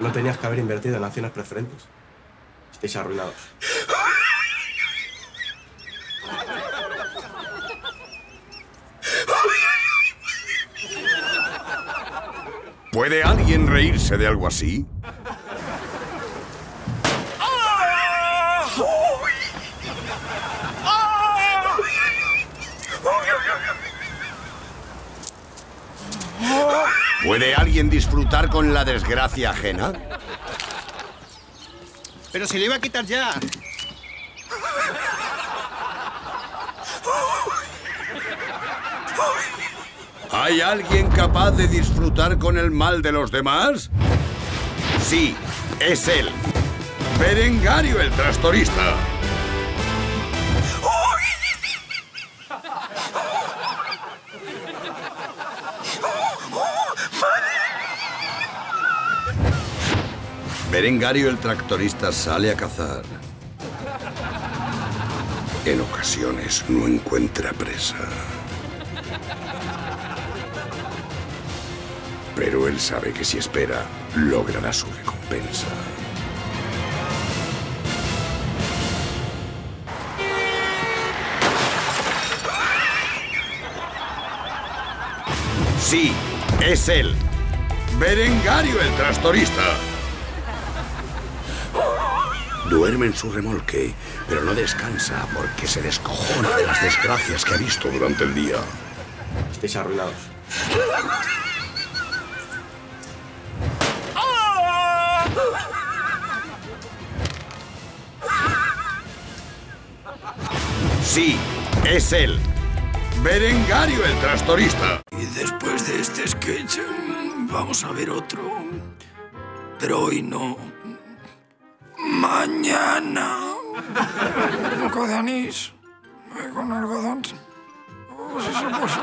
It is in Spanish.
No tenías que haber invertido en acciones preferentes. Estáis arruinados. ¿Puede alguien reírse de algo así? ¿Puede alguien disfrutar con la desgracia ajena? Pero se le iba a quitar ya. ¿Hay alguien capaz de disfrutar con el mal de los demás? Sí, es él. Berengario el trastorista. Berengario el tractorista sale a cazar. En ocasiones no encuentra presa. Pero él sabe que si espera, logrará su recompensa. Sí, es él. Berengario el trastorista. Duerme en su remolque, pero no descansa porque se descojona de las desgracias que ha visto durante el día. Estáis arruinados. Sí, es él. Berengario el trastorista. Y después de este sketch, mm, vamos a ver otro. Pero hoy no. Mañana. Un poco de anís. eh, Con algodón. Oh, si se puede.